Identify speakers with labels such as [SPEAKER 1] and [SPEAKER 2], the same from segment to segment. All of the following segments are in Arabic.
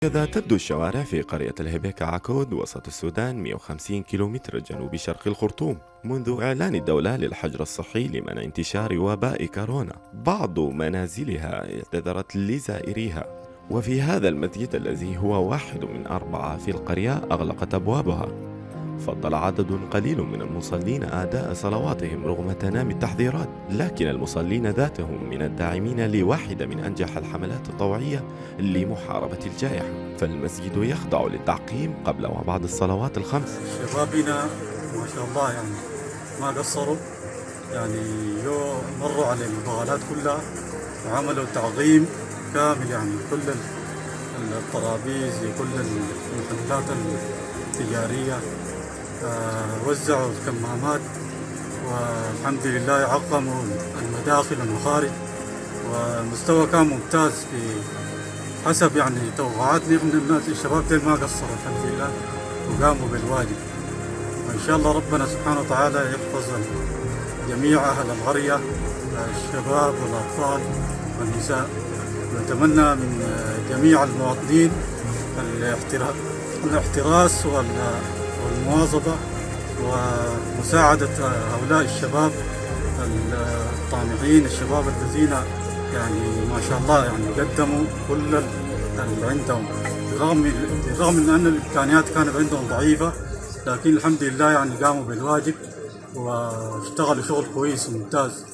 [SPEAKER 1] كذا تبدو الشوارع في قرية الهبيكة عكود وسط السودان 150 كيلومتر جنوب شرق الخرطوم منذ إعلان الدولة للحجر الصحي لمنع انتشار وباء كورونا. بعض منازلها اعتذرت لزائريها. وفي هذا المسجد الذي هو واحد من أربعة في القرية أغلقت أبوابها. فضل عدد قليل من المصلين أداء صلواتهم رغم تنامي التحذيرات لكن المصلين ذاتهم من الداعمين لواحدة من أنجح الحملات الطوعية لمحاربة الجائحة. فالمسجد يخضع للتعقيم قبل وبعد الصلوات الخمس.
[SPEAKER 2] شبابنا ما شاء الله يعني ما قصروا. يعني يو مروا على المباريات كلها وعملوا تعظيم كامل يعني. كل الطرابيز كل المحلات التجارية. وزعوا الكمامات والحمد لله عقموا المداخل والمخارج والمستوى كان ممتاز في حسب يعني توقعاتنا من الناس الشباب ما قصروا الحمد لله وقاموا بالواجب. وإن شاء الله ربنا سبحانه وتعالى يحفظ جميع أهل القرية الشباب والأطفال والنساء. نتمنى من جميع المواطنين الاحتراس والمواظبة ومساعدة هؤلاء الشباب الطامعين الشباب الذين يعني ما شاء الله يعني قدموا كل اللي عندهم. رغم رغم أن الإمكانيات كانت عندهم ضعيفة لكن الحمد لله يعني قاموا بالواجب واشتغلوا شغل كويس وممتاز.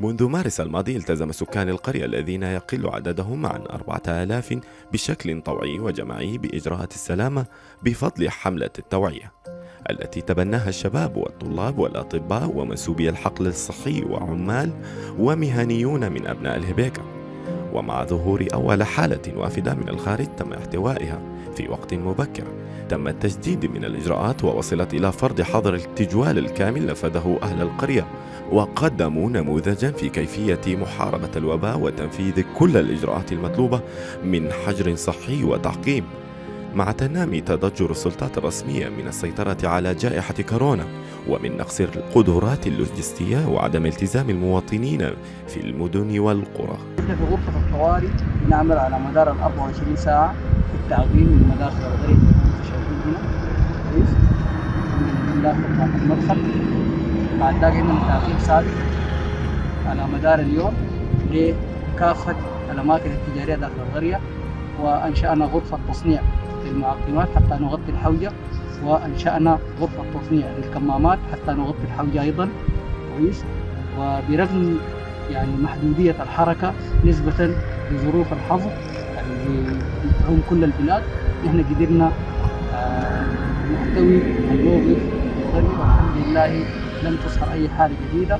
[SPEAKER 1] منذ مارس الماضي التزم سكان القرية الذين يقل عددهم عن أربعة آلاف بشكل طوعي وجماعي بإجراءات السلامة بفضل حملة التوعية التي تبناها الشباب والطلاب والأطباء ومنسوبي الحقل الصحي وعمال ومهنيون من أبناء الهبيكة ومع ظهور أول حالة وافدة من الخارج تم احتوائها في وقت مبكر. تم التجديد من الإجراءات ووصلت إلى فرض حظر التجوال الكامل نفذه أهل القرية وقدموا نموذجا في كيفية محاربة الوباء وتنفيذ كل الإجراءات المطلوبة من حجر صحي وتعقيم. مع تنامي تضجر السلطات الرسمية من السيطرة على جائحة كورونا ومن نقص القدرات اللوجستية وعدم التزام المواطنين في المدن والقرى.
[SPEAKER 3] إحنا في غرفة الطوارئ نعمل على مدار ال 24 ساعة في التعقيم من مداخل الغريب شايفين هنا كويس من داخل المدخل بعد ذلك عندنا تعقيم ثابت على مدار اليوم لكافة الأماكن التجارية داخل القرية وأنشأنا غرفة تصنيع للمعقمات حتى نغطي الحوجة وأنشأنا غرفة تصنيع للكمامات حتى نغطي الحوجة أيضا. كويس. وبرغم يعني محدودية الحركة نسبة لظروف الحظر اللي تعوم كل البلاد نحن قدرنا آه، نحتوي الموقف والحمد لله لم تظهر أي حالة جديدة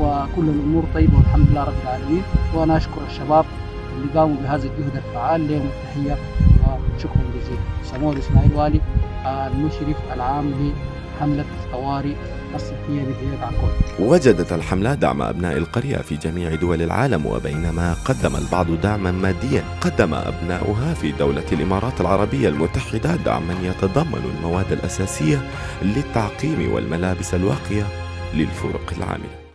[SPEAKER 3] وكل الأمور طيبة والحمد لله رب العالمين. وأنا أشكر الشباب اللي قاموا بهذا الجهد الفعال. لهم التحية وشكرا جزيلا. سمو إسماعيل والي المشرف العام لحملة الطوارئ الصحية بهيئة عكون
[SPEAKER 1] وجدت الحملة دعم أبناء القرية في جميع دول العالم وبينما قدم البعض دعما ماديا. قدم أبناؤها في دولة الإمارات العربية المتحدة دعما يتضمن المواد الأساسية للتعقيم والملابس الواقية للفرق العاملة.